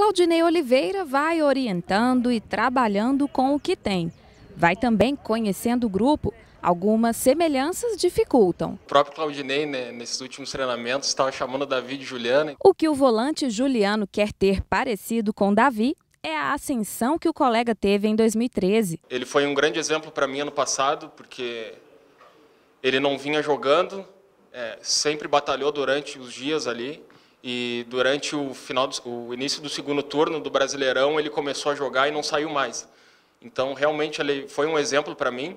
Claudinei Oliveira vai orientando e trabalhando com o que tem. Vai também conhecendo o grupo. Algumas semelhanças dificultam. O próprio Claudinei, né, nesses últimos treinamentos, estava chamando Davi de Juliano. O que o volante Juliano quer ter parecido com Davi é a ascensão que o colega teve em 2013. Ele foi um grande exemplo para mim ano passado, porque ele não vinha jogando, é, sempre batalhou durante os dias ali e durante o final, do, o início do segundo turno do Brasileirão ele começou a jogar e não saiu mais. Então realmente ele foi um exemplo para mim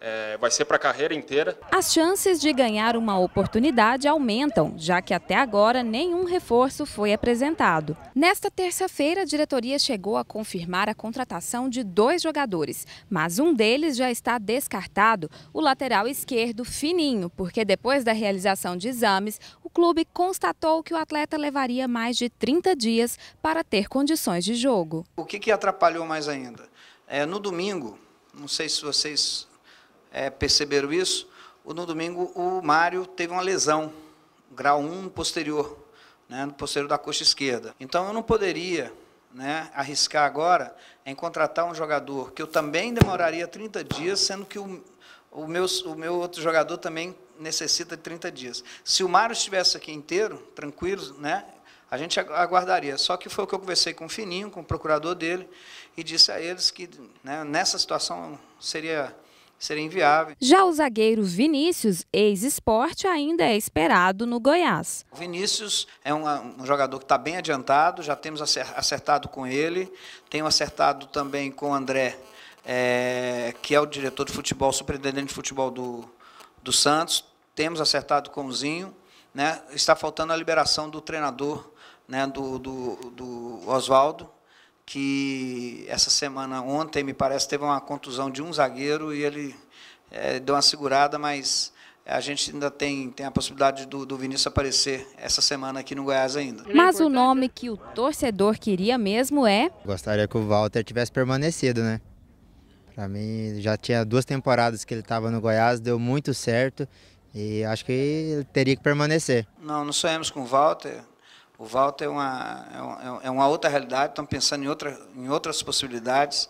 é, vai ser para a carreira inteira. As chances de ganhar uma oportunidade aumentam, já que até agora nenhum reforço foi apresentado. Nesta terça-feira, a diretoria chegou a confirmar a contratação de dois jogadores, mas um deles já está descartado, o lateral esquerdo Fininho, porque depois da realização de exames, o clube constatou que o atleta levaria mais de 30 dias para ter condições de jogo. O que, que atrapalhou mais ainda? É, no domingo, não sei se vocês é, perceberam isso, no domingo o Mário teve uma lesão, grau 1 posterior, né, no posterior da coxa esquerda. Então eu não poderia né, arriscar agora em contratar um jogador que eu também demoraria 30 dias, sendo que o, o, meu, o meu outro jogador também necessita de 30 dias. Se o Mário estivesse aqui inteiro, tranquilo, né, a gente aguardaria. Só que foi o que eu conversei com o Fininho, com o procurador dele, e disse a eles que né, nessa situação seria seria inviável. Já o zagueiro Vinícius, ex-esporte, ainda é esperado no Goiás. O Vinícius é um, um jogador que está bem adiantado, já temos acertado com ele, tenho acertado também com o André, é, que é o diretor de futebol, superintendente de futebol do, do Santos, temos acertado com o Zinho, né? está faltando a liberação do treinador, né, do, do, do Oswaldo, que essa semana, ontem, me parece, teve uma contusão de um zagueiro e ele é, deu uma segurada, mas a gente ainda tem, tem a possibilidade do, do Vinícius aparecer essa semana aqui no Goiás ainda. Mas o nome que o torcedor queria mesmo é... Gostaria que o Walter tivesse permanecido, né? Para mim, já tinha duas temporadas que ele estava no Goiás, deu muito certo e acho que ele teria que permanecer. Não, não sonhamos com o Walter. O Walter é uma, é uma, é outra realidade, estamos pensando em, outra, em outras possibilidades.